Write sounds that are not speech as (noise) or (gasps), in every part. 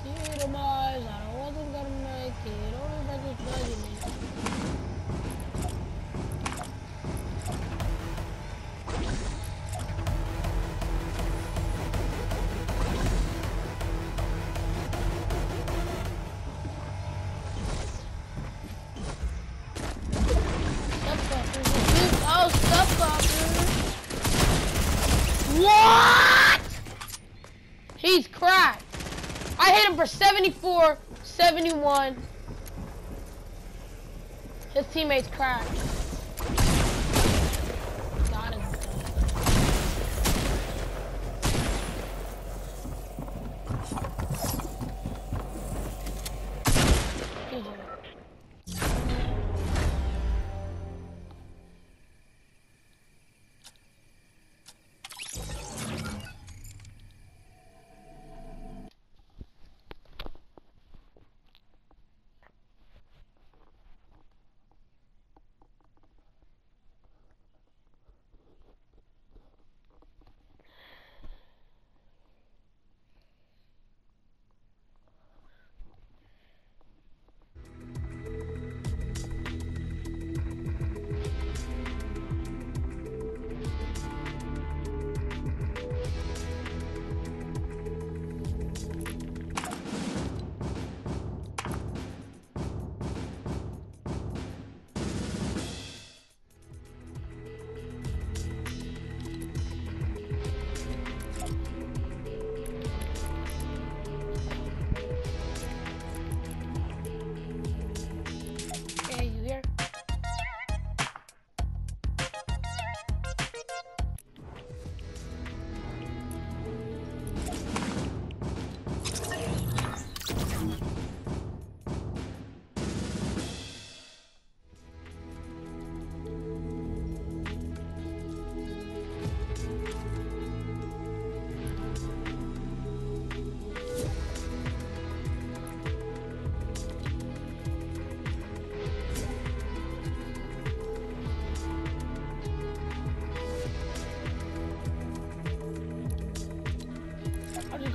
see in my. I wasn't gonna make it. Only that was 74, 71. His teammates cracked.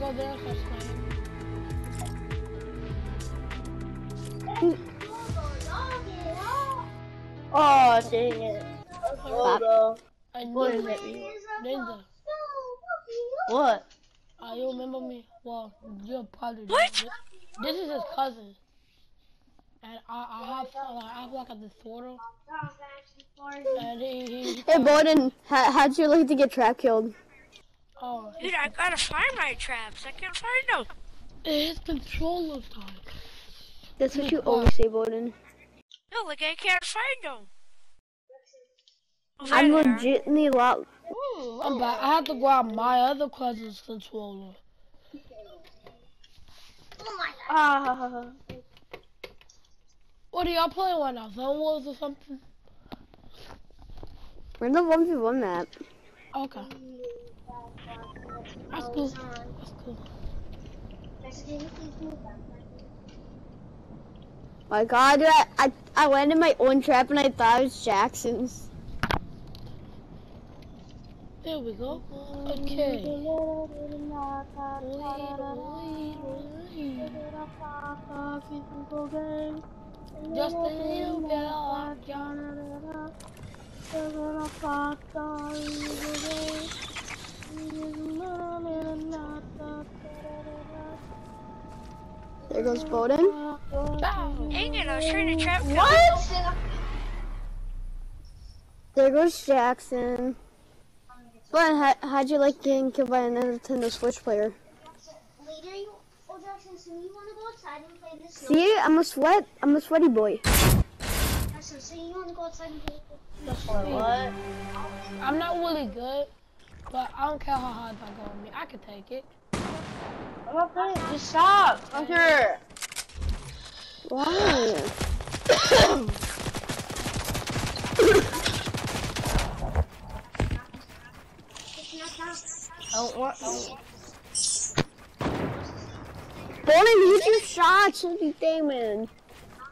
I'll just go there and start. Oh, dang it. Hold I What is ninja. it? Ninja. What? Uh, you remember me? Well, you're probably What? This, this is his cousin. And I, I have uh, I have like a disorder. And he, he, he Hey, Bowden, how, how'd you like to get trap killed? Oh, Dude, I gotta find my traps. I can't find them. his controller died. That's what you always say, Bowden. No, like I can't find them. I'm Over there. legitimately lot. I'm back. I have to grab my other cousin's controller. Ah. What are y'all playing right now? Zone Wars or something? We're in the 1v1 map. Okay. That's cool. That's cool. My god, I, I, I went in my own trap and I thought it was Jackson's. There we go. Okay. Just a little bit of John. There goes Bowden. Oh, Dang it, I was trying to trap. What? There goes Jackson. But how, how'd you like getting killed by a Nintendo Switch player? Later, you, oh Jackson, so you want to go outside and play this? See, I'm a sweat. I'm a sweaty boy. Jackson, so you want to go outside and play What? I'm not really good, but I don't care how hard I go on me. I can take it. I'm not playing. Just stop. Hunter. Why? Don't want. Don't. Bowden, use your shots. What do you?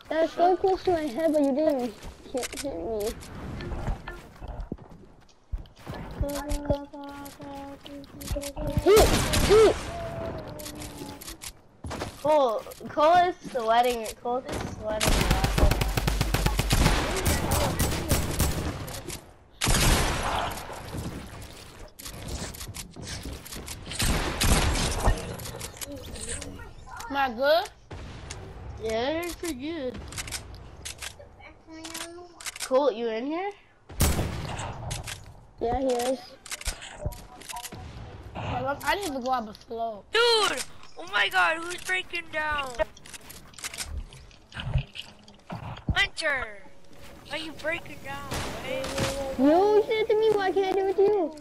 That's so close to my head, but you didn't hit, hit me. Hit! Hit! Cole, Cole is sweating. Cole is sweating. Am I good? Yeah, it's pretty good. Cole, you in here? Yeah, he is. I I need to go up a slope. Dude! Oh my god, who's breaking down? Hunter! Are you breaking down, right? You said it to me, why can't I do it to you?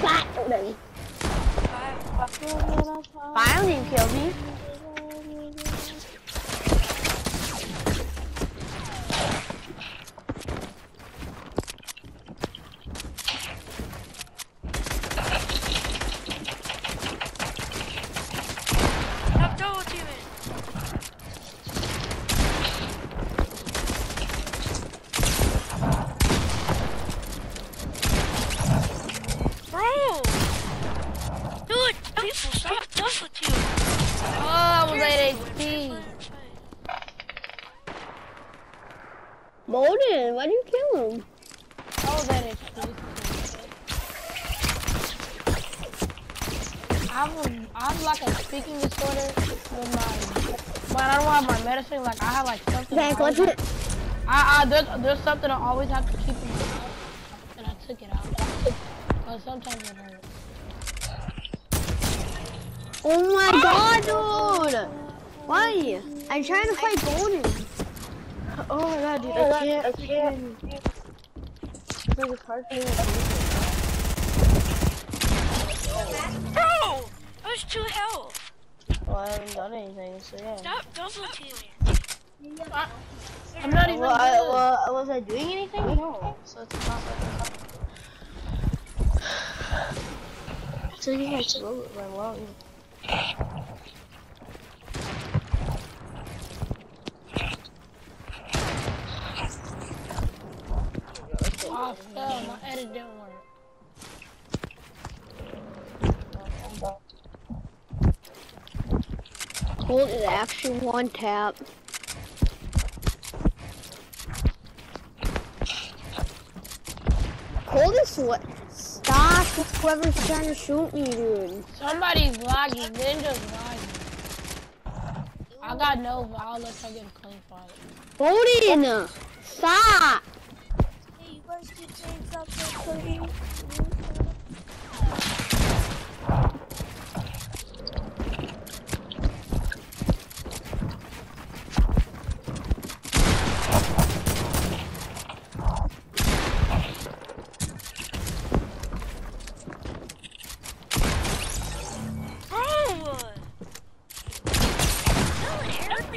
Fat Odin. Fine, you killed me. Stop double teaming! Bro! Dude, people stop double teaming! Oh, I was at HP. Bolden, why'd you kill him? I was at HP. I was, I'm like a speaking disorder with my, when I don't have my medicine, like I have like something. I what's it? I, I, there's, there's something I always have to keep in my mouth, and I took it out. But sometimes it hurts. Oh my god, dude! Why? I'm trying to fight Bolden. Oh my god, dude, I oh can't. I can't. It's like it's hard for me to Bro! That was two health! Well, I haven't done anything, so yeah. Stop double teaming! I, I'm not even Well, I, well, was I doing anything? No. So it's not like I'm taking my slow my long. Oh, I fell. My edit didn't work. Colt is actually one tap. Colt is what? Stop whoever's trying to shoot me, dude. Somebody's lagging. Ninja's lagging. I got Nova. I'll let her get a clean fight. Bolden! Stop! Hey, you guys keep saying something. Bro!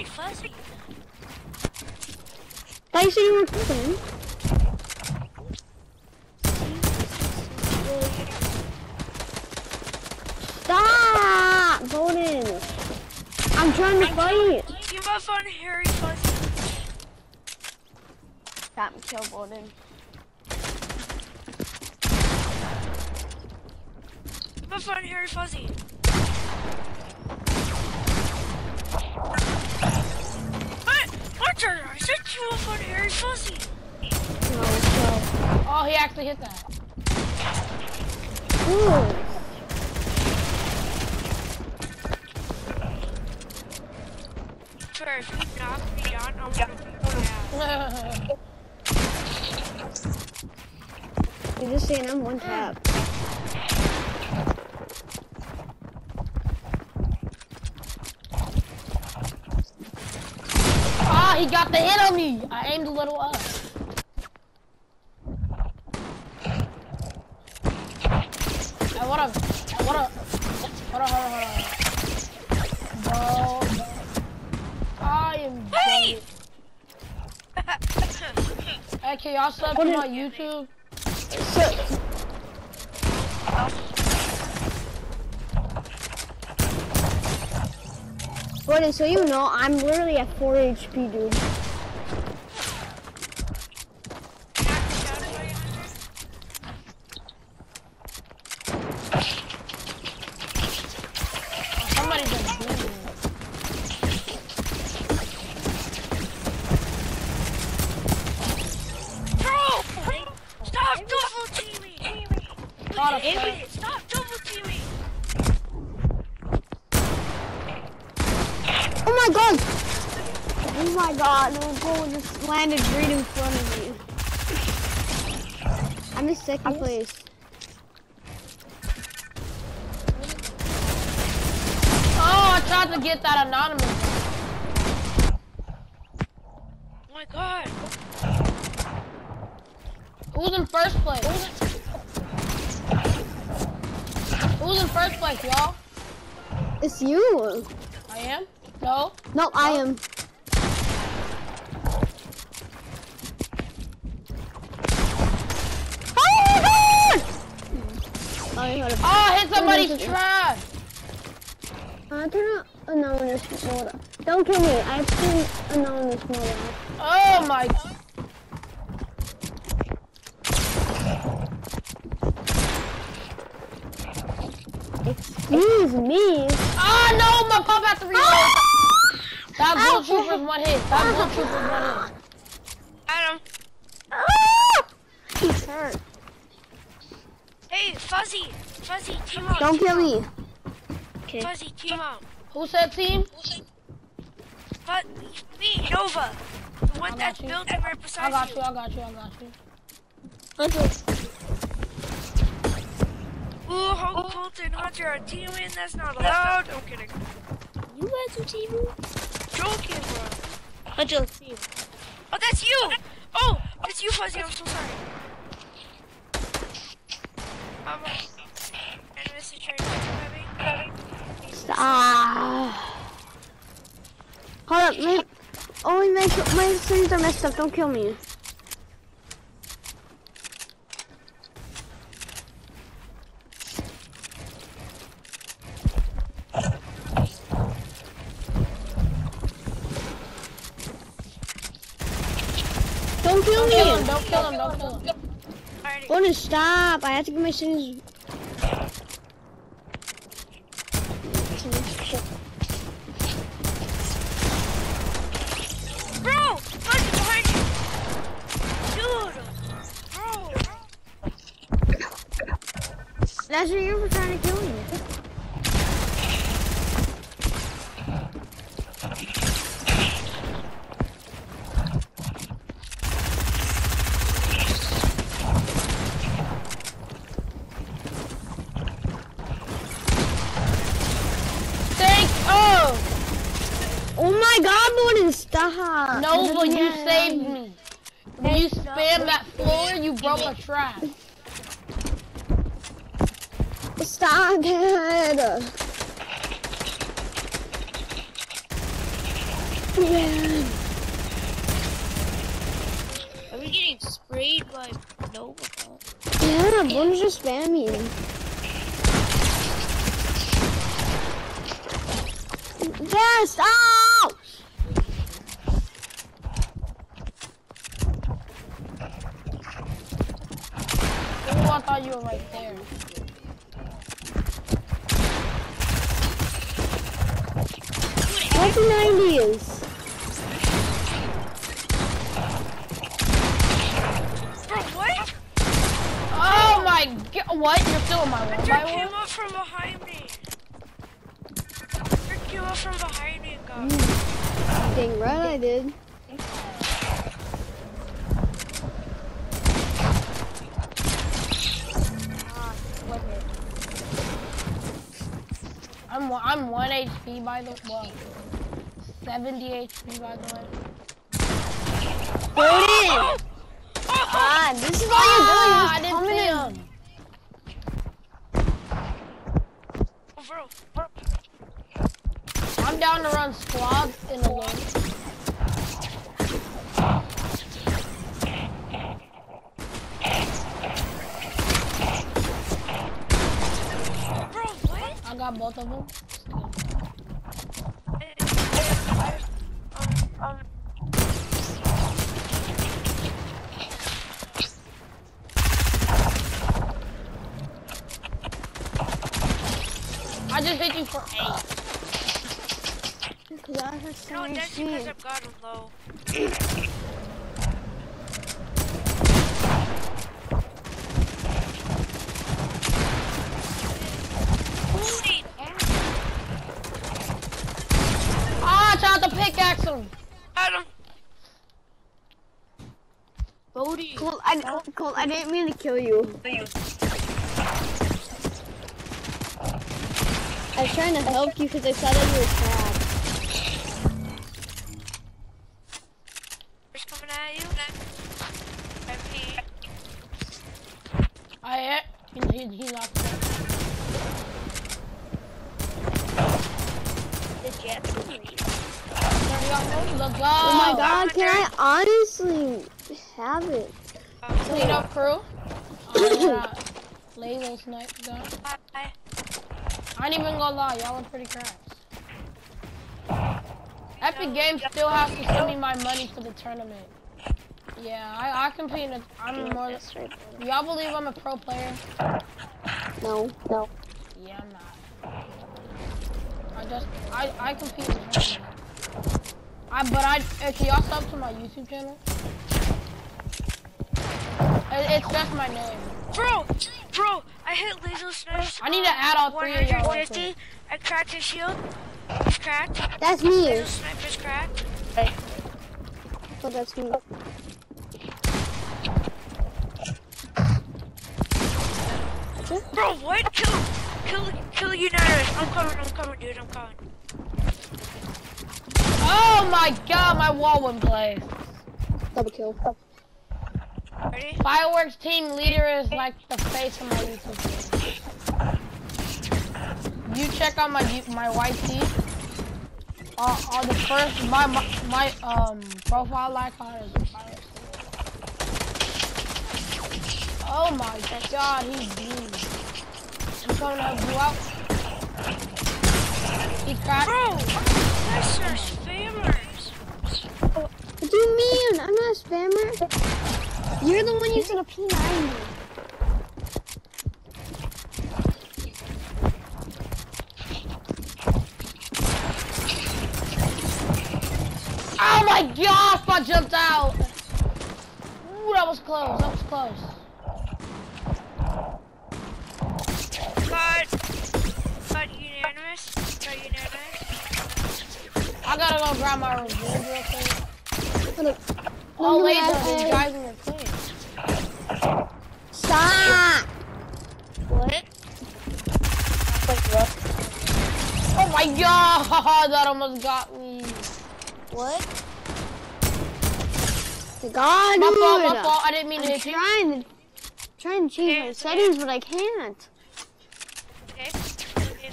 Don't be. Thought you said you were coming. Stop! Bolden! I'm trying to fight! You have fun, Harry Fuzzy. And kill Bolden. You have fun, Harry Fuzzy. Hunter, I said you up on Harry Fuzzy. Oh, he actually hit that. Ooh. If you knock me down, I'm gonna be. You're just saying I'm one tap. Ah, he got the hit on me. I aimed a little up. Hey, what up? What up? Hold on, hold on, hold on. Bro, I am Hey! dead. (laughs) Hey, can y'all sub to my YouTube? Okay, so you know, I'm literally at 4 HP, dude. Bro! Stop! Stop! Stop! Oh my god, no goal just landed right in front of me. I'm in second place. Oh, I tried to get that anonymous. Oh my god. Who's in first place? Who's in first place, y'all? It's you! I am? No? No, I am. Oh my god! Oh, you heard it. Oh, hit somebody's trash! Uh, turn on anonymous mode. Don't kill me. I've seen anonymous mode. Oh my. Excuse me. Oh no, my pop has to reload. That blue trooper's one hit. That blue trooper's one hit. Adam. Ah! He's hurt. Hey, Fuzzy. Fuzzy, team up. Don't kill up. me. Fuzzy, team up. Who said team? But me, Nova. The I one got that's you. building right beside I got you, I got you, I got you. Ooh, Hulk Colton Hunter are teaming. That's not allowed. I'm kidding. You guys are teaming? Joking, bro. Hunter, team. Oh, that's you. Oh, it's you, Fuzzy. I'm so sorry. Um, Stop. Hold up, my, only my, my strings are messed up. Don't kill me. Don't kill me! Don't kill him, don't kill him, don't kill him. Gonna stop. I have to get my strings. That's what you were trying to kill me. Thank oh Oh my god, Morton, stop. Nova, you saved me. When you spam that floor, you broke a trap. Stop it. Yeah. Are we getting sprayed by Nova? Yeah, Bonus just spamming. Yes, ow! Oh, I thought you were right there. Nineteen nineties. Bro, what? Oh my god, what? You're still in my one Hunter by came one? up from behind me. Hunter came up from behind me and got Dang right I did. I'm I'm one HP by the well, 70 HP by the way. Jordan! (laughs) Ah, this is all you're doing. didn't Just see coming him. Oh, bro. bro. I'm down to run squads in the what? I got both of them. Um, um, just hit you for eight. So no, that's because I've got ah, tried to pickaxe him. Adam. Bodie. Cool, I, cool, I didn't mean to kill you. I was trying to help you because I saw that you were trapped. Who's coming at you? MP. I uh, hit. He, he, he knocked me. The jet. Let's go. Oh my God, can I honestly have it? Oh. Clean up crew. Oh, Laser snipe gun. I ain't even gonna lie, y'all are pretty cracks. Epic Games still has to send me my money for the tournament. Yeah, I, I compete in a, I'm more, y'all believe I'm a pro player? No, no. Yeah, I'm not. I just, I, I compete in a tournament. I, but I, can y'all sub to my YouTube channel? It, it's just my name. Bro, bro, I hit laser snipes. I need to add all three of y'all. 150. I cracked his shield. He's cracked. That's me. Laser snipe is cracked. But that's me. Bro, what? Kill, kill, kill United. I'm coming, I'm coming, dude. I'm coming. Oh my god, my wall wouldn't play. Double kill. Ready? Fireworks team leader is like the face of my YouTube channel. You check out my my YT. Uh, uh, the first my my, my um profile icon is fireworks. Oh my god, he's being. I'm coming to help you out. He cracked. Bro, that's are spammers. What do you mean? I'm not a spammer. You're the one using a P90. Oh my gosh, I jumped out. Ooh, that was close. That was close. Got, got unanimous. Got unanimous. I gotta go grab my revenge real quick. Hold. Oh, no, laser, I- these I- guys are clean. Stop! What? Oh my god, that almost got me. What? God, My fault, my fault. I didn't mean to I'm hit you. trying to trying to change my settings, but I can't. Okay. Okay.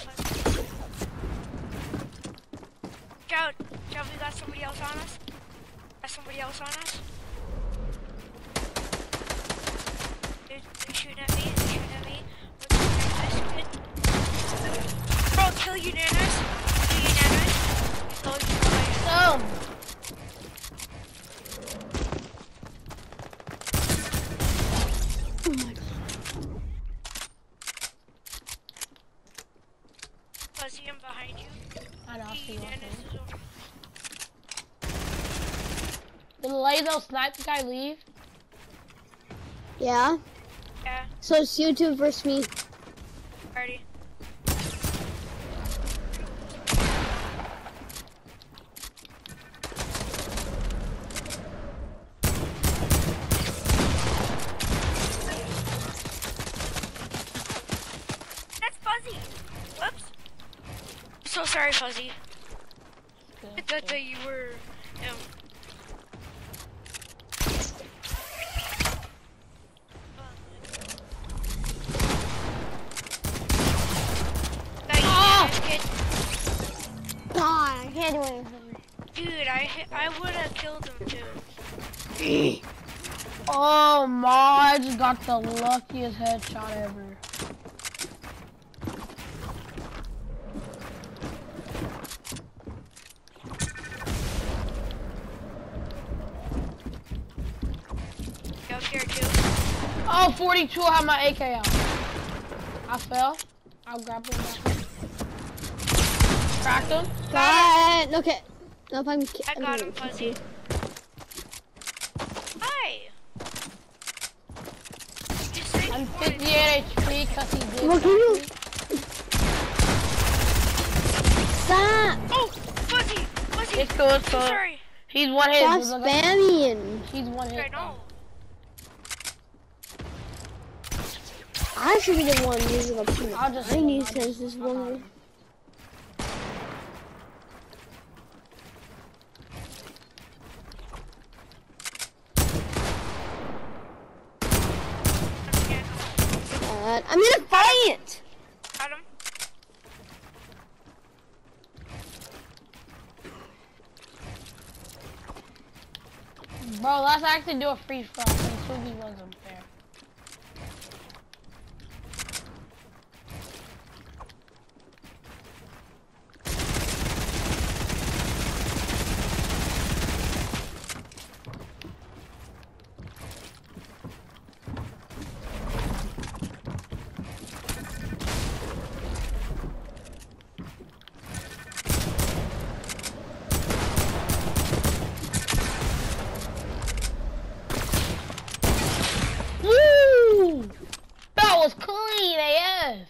Joe, Joe, we got somebody else on us. Got somebody else on us. Shooting at me. They're shooting at me. What's the kid? Bro, kill unanimous. Kill unanimous. Kill unanimous. No. Oh my god. I'm behind you. I I see you. Did the laser sniper guy leave? Yeah. So it's you two versus me. already. That's Fuzzy. Whoops. So sorry, Fuzzy. I thought that you were. Um, that Ah! unanimous God, I can't do anything. Dude, I I would have killed him too. (gasps) Oh my, I just got the luckiest headshot ever. Go here too. Oh, 42, I have my AK out. I fell. I'll grab him back. Cracked him. God, okay. Nope, I'm. ki- I I'm got him, Fuzzy. Hi. I'm 58 HP because he did Well, can you- Stop! Oh, Fuzzy, Fuzzy. It's cool, it's So cool. sorry. He's one hit. Stop Look, look, spamming. He's one I hit. know. I should be the one using a peanut. I'll just- need I'll to just- this I'll one. Uh, I'm in a fight! Got him. Actually do a free for all. Since 2v1's unfair. Woo! That was clean AF.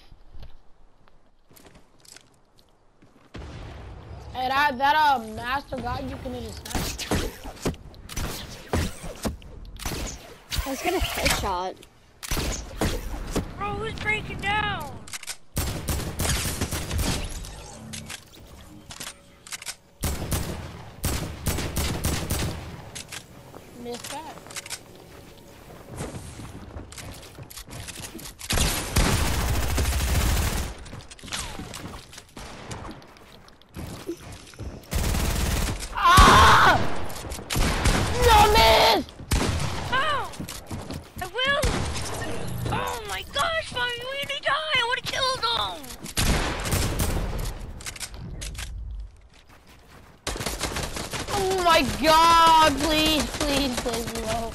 Hey, that, that master god you can hit his sniper. Let's get a headshot. Bro, who's breaking down? Missed that. Ah! No miss! Oh! I will! Oh my gosh, Bobby, we need to die! I would've killed him! Oh my god, please, please, please, no.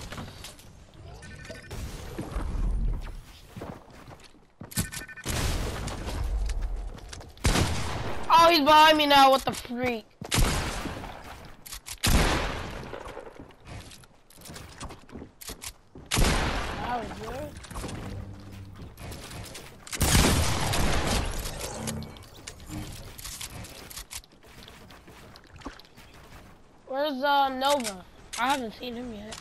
Oh, he's behind me now, what the freak? That was yours? Uh, Nova? I haven't seen him yet.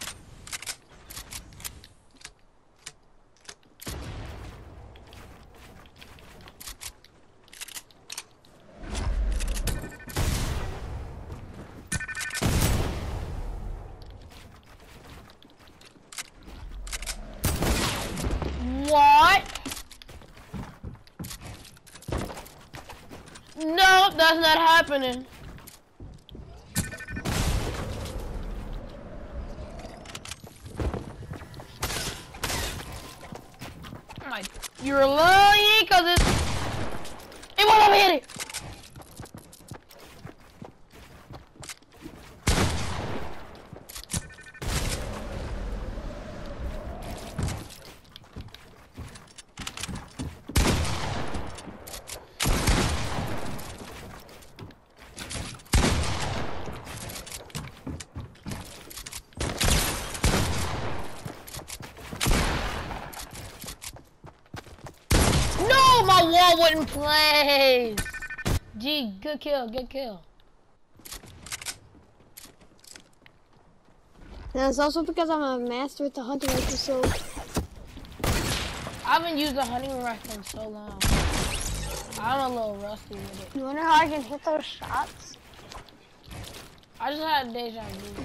What? No, that's not happening. My, you're lying because it's. It won't let me hit it. No, my wouldn't. Gee, good kill, good kill. And it's also because I'm a master with the hunting rifle, so I haven't used a hunting rifle in so long. I'm a little rusty with it. You wonder how I can hit those shots? I just had deja vu.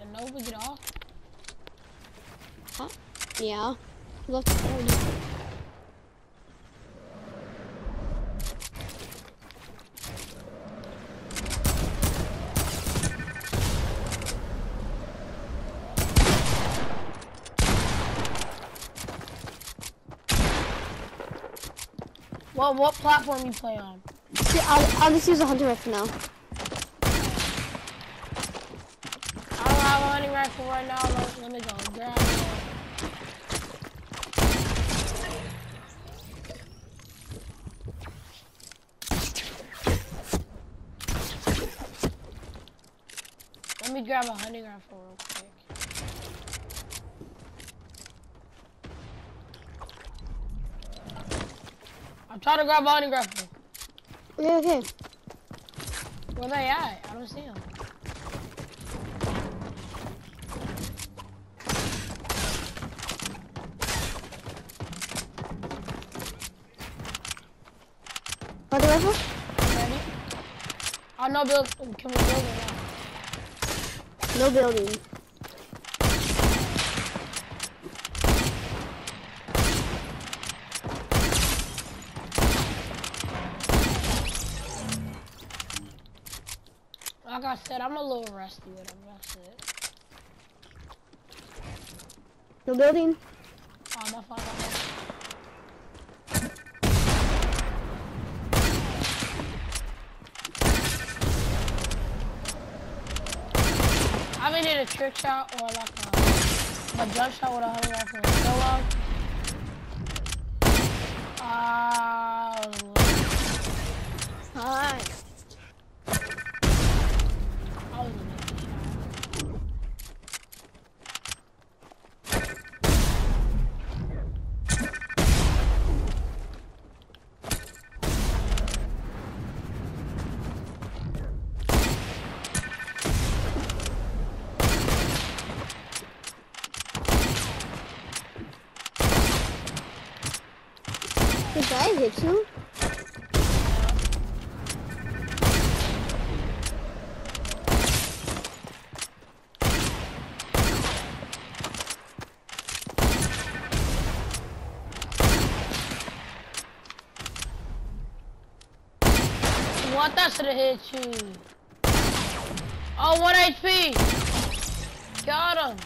And Nova get off? yeah. Left 30. What what platform you play on? See, I'll, I'll just use a hunting rifle now. I don't have a hunting rifle right now. Let, let me go grab it. Let me grab a hunting rifle real quick. I'm trying to grab a hunting rifle. Okay, okay. Where they at? I don't see them. Hunting rifle? Ready? I know, Bill. Can we build it? No building. Like I said, I'm a little rusty with them. That's it. No building. Oh, my haven't hit a trick shot or like a, a jump shot with a hundred rifle in so long. Uh, Hi. I was a lucky shot. Did I hit you? That should have hit you. Oh, one HP. Got him.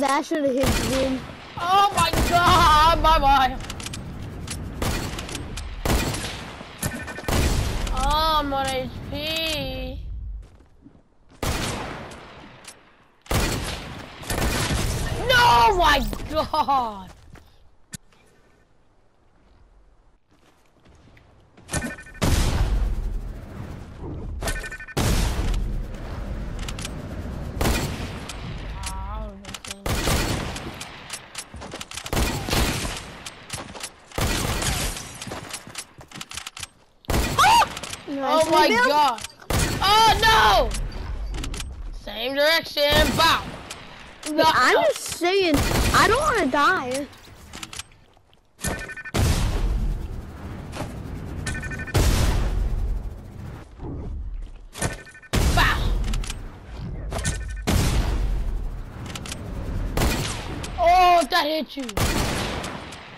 That should have hit you. Oh my god. Bye bye. Oh, I'm on HP. No, my god. Oh my god. Oh no! Same direction, bow. No. I'm just saying, I don't want to die. Oh, that hit you.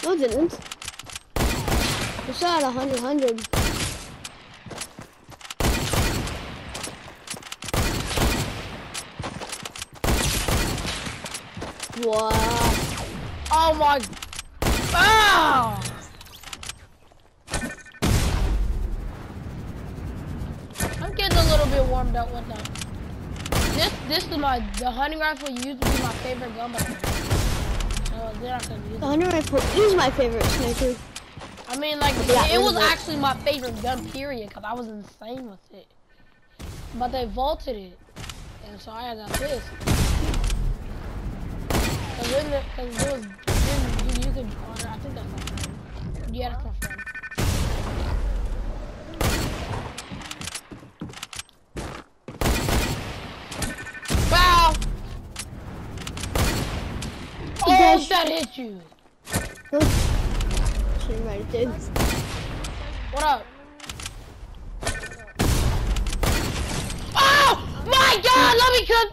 No, it didn't. It's shot 100, 100. Wow. Oh my. Ah! I'm getting a little bit warmed up with that. This this is my the hunting rifle used to be my favorite gun, but so then I couldn't use The hunter rifle is my favorite sniper. I mean, like Yeah, it, it was actually my favorite gun, period, because I was insane with it. But they vaulted it, and so I got this. There was, I think that's my friend. Yeah, that's my friend. That hit you. It did. What up? Oh my god, let me cook